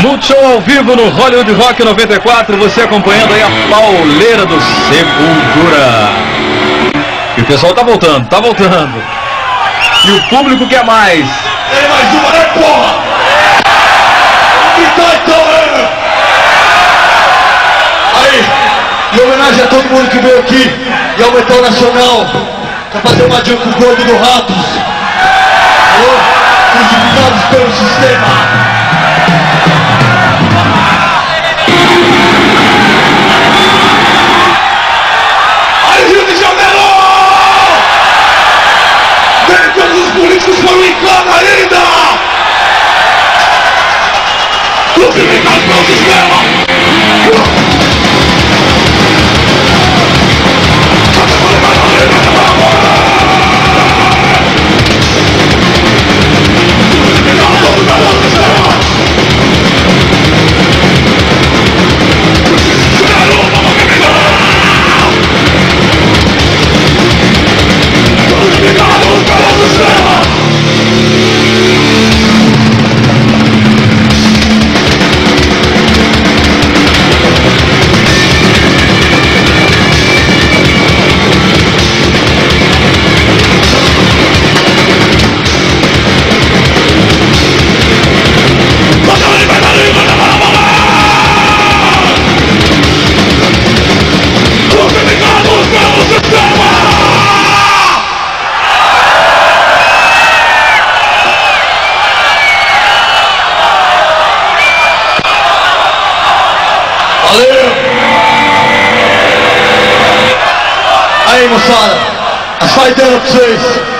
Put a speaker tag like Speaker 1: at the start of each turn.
Speaker 1: Multishow ao vivo no Hollywood Rock 94, você acompanhando aí a pauleira do Sepultura. E o pessoal tá voltando, tá voltando. E o público quer mais.
Speaker 2: Tem mais uma, né, porra? Então, então, é. Aí, em homenagem a todo mundo que veio aqui e ao Metal Nacional, pra fazer uma jam com o gordo do Ratos. Alô? Crucificados pelo sistema. Valeu! Aí, moçada, a saideira pra vocês.